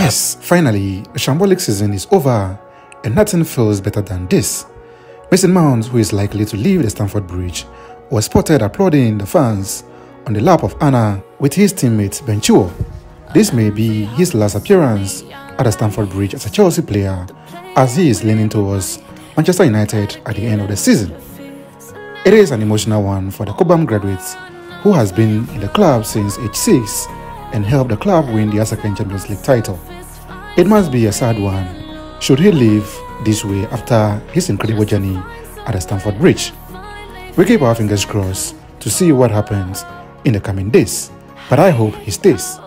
Yes, finally, the shambolic season is over and nothing feels better than this. Mason Mount, who is likely to leave the Stamford Bridge, was spotted applauding the fans on the lap of honour with his teammate Ben Chilwell. This may be his last appearance at the Stamford Bridge as a Chelsea player as he is leaning towards Manchester United at the end of the season. It is an emotional one for the Cobham graduates, who has been in the club since age 6 and help the club win the second Champions League title. It must be a sad one should he leave this way after his incredible journey at the Stamford Bridge. We keep our fingers crossed to see what happens in the coming days, but I hope he stays.